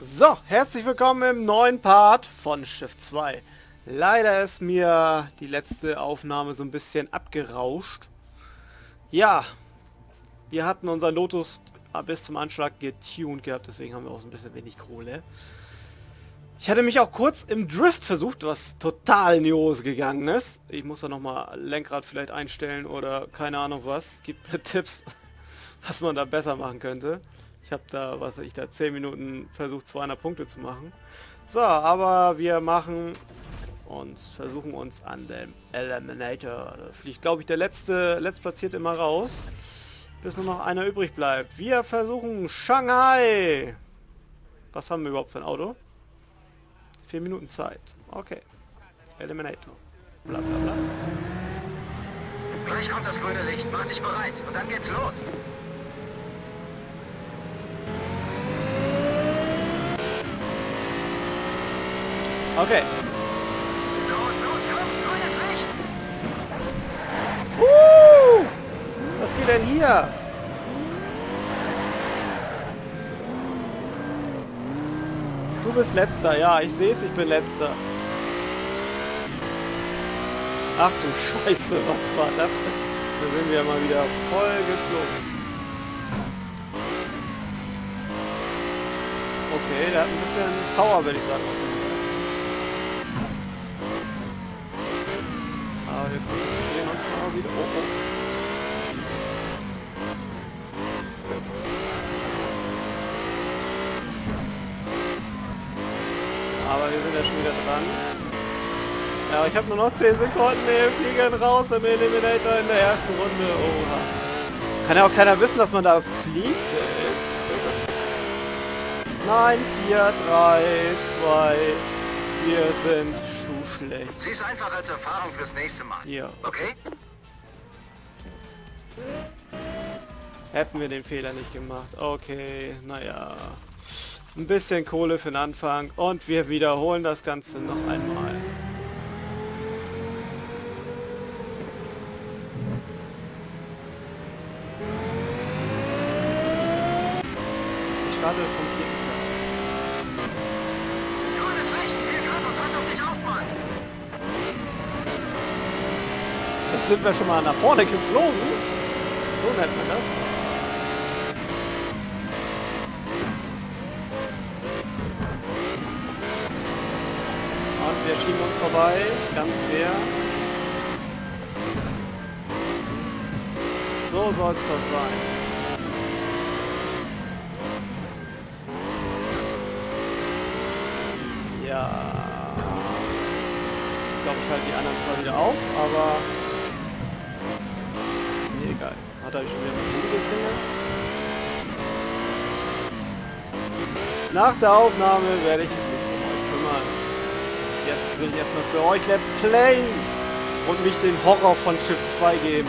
So, herzlich willkommen im neuen Part von Schiff 2. Leider ist mir die letzte Aufnahme so ein bisschen abgerauscht. Ja, wir hatten unser Lotus bis zum Anschlag getuned gehabt, deswegen haben wir auch so ein bisschen wenig Kohle. Ich hatte mich auch kurz im Drift versucht, was total in die Hose gegangen ist. Ich muss da nochmal Lenkrad vielleicht einstellen oder keine Ahnung was. Gibt mir Tipps, was man da besser machen könnte. Ich habe da, was ich da, 10 Minuten versucht 200 Punkte zu machen. So, aber wir machen uns, versuchen uns an dem Eliminator. Da fliegt, glaube ich, der letzte, letztplatzierte immer raus. Bis nur noch einer übrig bleibt. Wir versuchen Shanghai. Was haben wir überhaupt für ein Auto? 4 Minuten Zeit. Okay. Eliminator. Bla bla bla. Gleich kommt das grüne Licht. Mach dich bereit. Und dann geht's los. Okay. Los, los, komm. Grünes Licht. Uh, was geht denn hier? Du bist letzter, ja, ich sehe es, ich bin letzter. Ach du Scheiße, was war das denn? Da sind wir mal wieder voll geflogen. Okay, der hat ein bisschen Power, würde ich sagen. auf dem Gas. Aber wir konzentrieren uns mal wieder. Oh, oh. Aber wir sind ja schon wieder dran. Ja, ich habe nur noch 10 Sekunden. Wir fliegen raus im Eliminator in der ersten Runde. Oha. Kann ja auch keiner wissen, dass man da fliegt. ey. Nein, 4, 3, 2. Wir sind schuhschlecht. Sieh's einfach als Erfahrung fürs nächste Mal. Hier. Okay? Hätten wir den Fehler nicht gemacht. Okay, naja. Ein bisschen Kohle für den Anfang und wir wiederholen das Ganze noch einmal. Ich starte vom vierten Platz. Grünes Licht. Glück und pass auf dich auf, Mann. Jetzt sind wir schon mal nach vorne geflogen. So nennt man das. Schieben uns vorbei, ganz fair. So soll es doch sein. Ja. Ich glaube, ich halte die anderen zwar wieder auf, aber ist mir egal. Hat er schon wieder Handy geklingelt? Nach der Aufnahme werde ich mich um euch kümmern. Jetzt will erstmal für euch Let's Play und mich den Horror von Schiff 2 geben.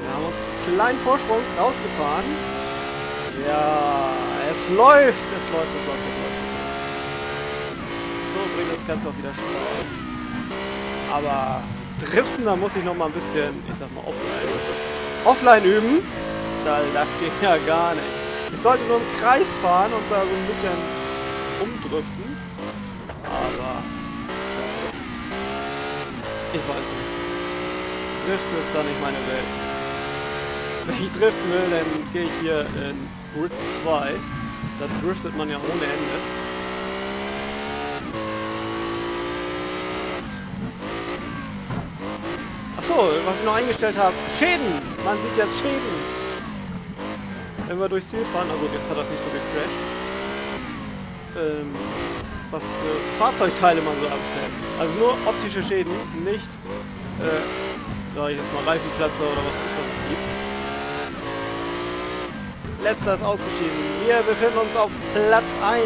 Wir haben uns einen kleinen Vorsprung rausgefahren. Ja, es läuft, es läuft, es läuft, es läuft. So bringt das Ganze auch wieder Spaß. Aber driften, da muss ich noch mal ein bisschen, ich sag mal, offline, offline üben. Da, das geht ja gar nicht. Ich sollte nur im Kreis fahren und da so ein bisschen umdriften. Aber das, ich weiß nicht. Driften ist da nicht meine Welt. Wenn ich driften will, dann gehe ich hier in Grid 2. Da driftet man ja ohne Ende. Achso, was ich noch eingestellt habe. Schäden! Man sieht jetzt Schäden. Wenn wir durchs Ziel fahren. Gut, jetzt hat das nicht so gecrashed. Ähm, was für Fahrzeugteile man so abzählt. Also nur optische Schäden, nicht, äh, sag ich jetzt mal Reifenplatzer oder was, was es gibt. Letzter ist ausgeschieden. Wir befinden uns auf Platz 1.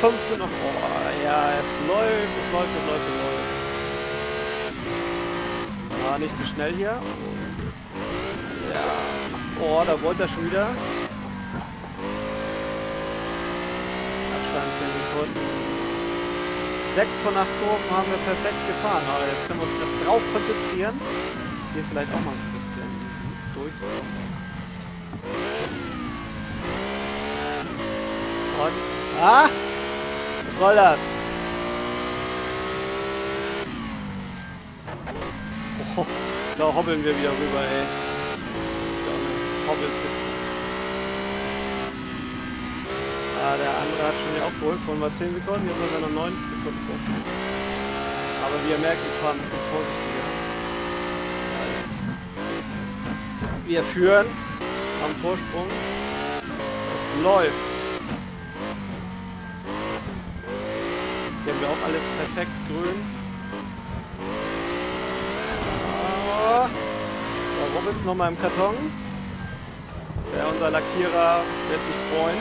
5 sind noch... Oh, ja, es läuft, es läuft, es läuft, es läuft. Ah, nicht zu schnell hier. Oh, da wollte er schon wieder. Abstand 10 Sekunden. Sechs von acht Kurven haben wir perfekt gefahren. Aber jetzt können wir uns grad drauf konzentrieren. Hier vielleicht auch mal ein bisschen durchzukommen. Und... Ah! Was soll das? Oh, da hobbeln wir wieder rüber, ey. Das ist ja auch eine Hobbelpiste. Ah, der andere hat schon wieder aufgeholt. Vorhin war 10 Sekunden, jetzt haben wir noch 9 Sekunden Vorsprung. Aber wie ihr merkt, ich fahre ein bisschen vorsichtiger. Wir führen am Vorsprung. Es läuft. Hier haben wir auch alles perfekt grün. Ah, da Robins nochmal im Karton. Der unser Lackierer wird sich freuen.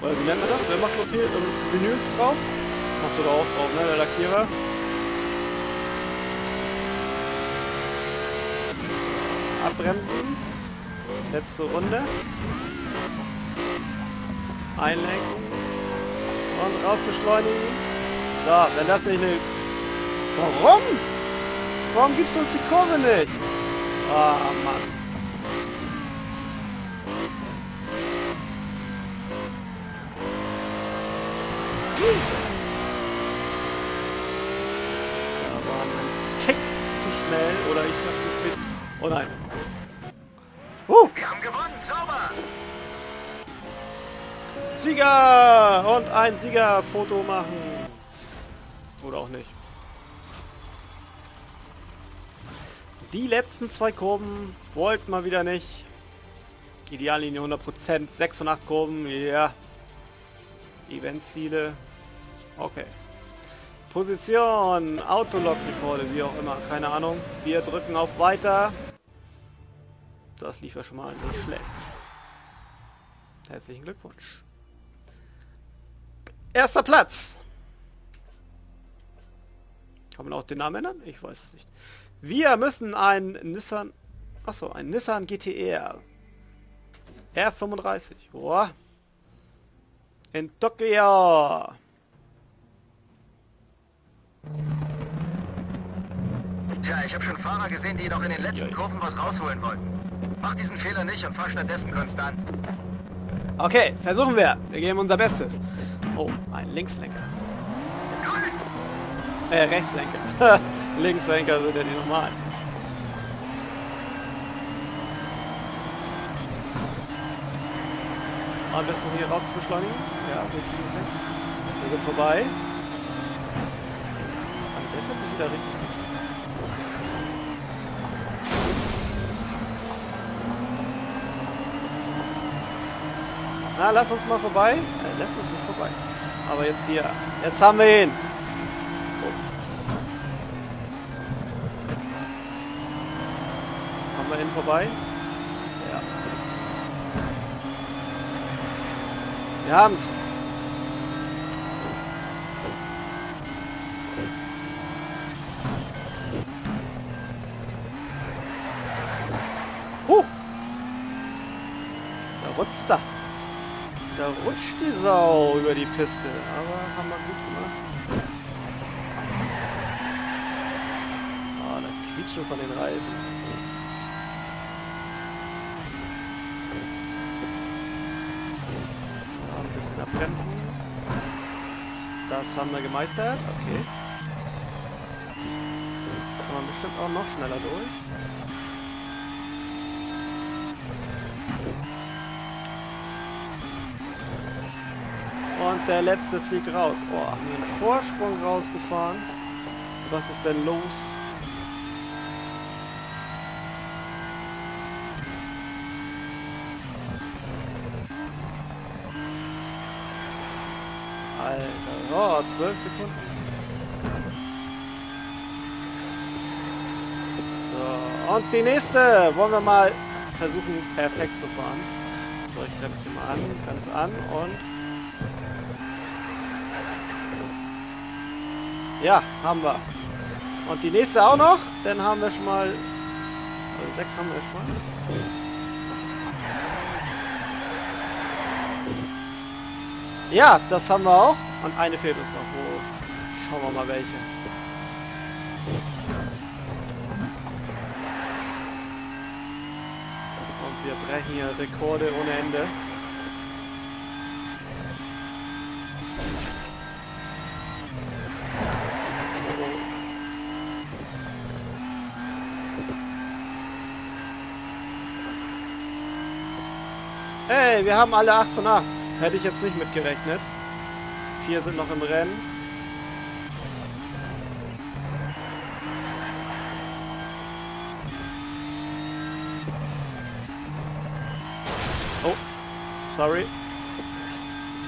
Oder wie nennt man das? Wer macht noch hier Vinyls drauf? Macht er auch drauf, ne? Der Lackierer. Abbremsen. Letzte Runde. Einlenken. Und raus beschleunigen. So, wenn das nicht eine... Warum? Warum gibst du uns die Kurve nicht? Ah, oh, Mann. Da war ein Tick zu schnell oder ich hab zu spät. Oh nein. Uh, Wir haben gewonnen, sauber! Sieger! Und ein Siegerfoto machen. Oder auch nicht. Die letzten zwei Kurven wollten wir wieder nicht. Ideallinie 100%, 6 von 8 Kurven, ja. Eventziele. Okay. Position, Autolog-Rekorde, wie auch immer, keine Ahnung. Wir drücken auf Weiter. Das lief ja schon mal nicht schlecht. Herzlichen Glückwunsch. Erster Platz. Kann man auch den Namen ändern? Ich weiß es nicht. Wir müssen ein Nissan... Achso, ein Nissan GTR. R35. Boah. In Tokio. Tja, ich habe schon Fahrer gesehen, die noch in den letzten. Kurven was rausholen wollten. Mach diesen Fehler nicht und fahr stattdessen konstant. Okay, versuchen wir. Wir geben unser Bestes. Oh, ein Linkslenker. Äh, Rechtslenker. Linkslenker sind ja die normalen. Und das noch hier raus zu beschleunigen? Ja, wir sind vorbei. Ah, der fährt sich wieder richtig Na, lass uns mal vorbei. Äh, lass uns nicht vorbei. Aber jetzt hier. Jetzt haben wir ihn. Oh. Haben wir ihn vorbei? Ja. Wir haben's. Huh. Da rutscht er. Da rutscht die Sau über die Piste. Aber haben wir gut gemacht. Ah, das Quietschen von den Reifen. Ja, ein bisschen abbremsen. Das haben wir gemeistert. Okay. Kann man bestimmt auch noch schneller durch. Und der letzte fliegt raus. Oh, haben wir einen Vorsprung rausgefahren. Was ist denn los? Alter, oh, 12 Sekunden. So, und die nächste wollen wir mal versuchen perfekt zu fahren. So, ich bremse mal an, bremse an und Ja, haben wir. Und die nächste auch noch. Dann haben wir schon mal... Also sechs haben wir schon mal. Ja, das haben wir auch. Und eine fehlt uns noch. Wo? Schauen wir mal welche. wir brechen hier Rekorde ohne Ende. Hey, wir haben alle 8 von 8. Hätte ich jetzt nicht mitgerechnet. Vier sind noch im Rennen. Oh, sorry.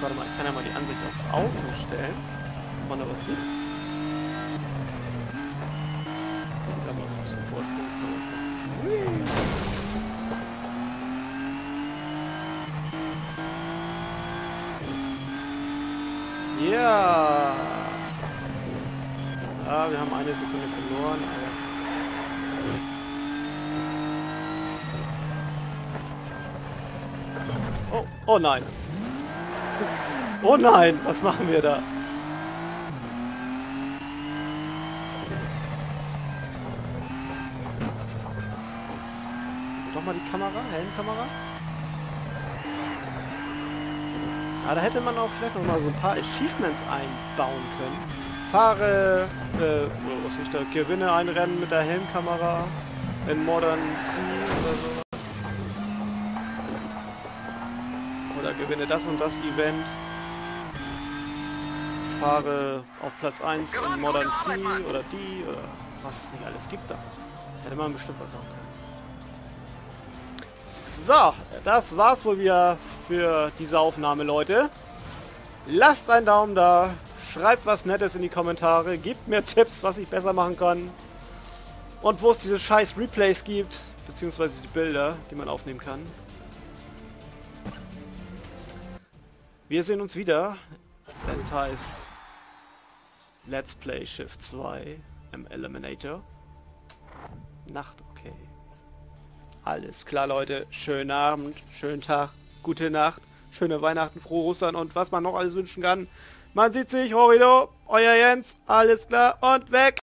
Warte mal, ich kann ja mal die Ansicht auf Außen stellen. Ob man da was sieht. Ah, wir haben eine Sekunde verloren, aber... Oh, oh nein. Oh nein, was machen wir da? Doch mal die Kamera, Helmkamera. Aber da hätte man auch vielleicht noch mal so ein paar Achievements einbauen können. Fahre, äh, was ich da, gewinne ein Rennen mit der Helmkamera in Modern Sea oder so. Oder gewinne das und das Event. Fahre auf Platz 1 in Modern Sea oder die oder was es nicht alles gibt da. Hätte man bestimmt was auch können. So, das war's wohl wieder für diese Aufnahme, Leute. Lasst einen Daumen da, schreibt was Nettes in die Kommentare, gebt mir Tipps, was ich besser machen kann. Und wo es diese scheiß Replays gibt, beziehungsweise die Bilder, die man aufnehmen kann. Wir sehen uns wieder, wenn es heißt Let's Play Shift 2 im Eliminator. Nacht, okay. Alles klar, Leute. Schönen Abend, schönen Tag, gute Nacht, schöne Weihnachten, frohe Ostern und was man noch alles wünschen kann. Man sieht sich, Horrido, euer Jens, alles klar. Und weg.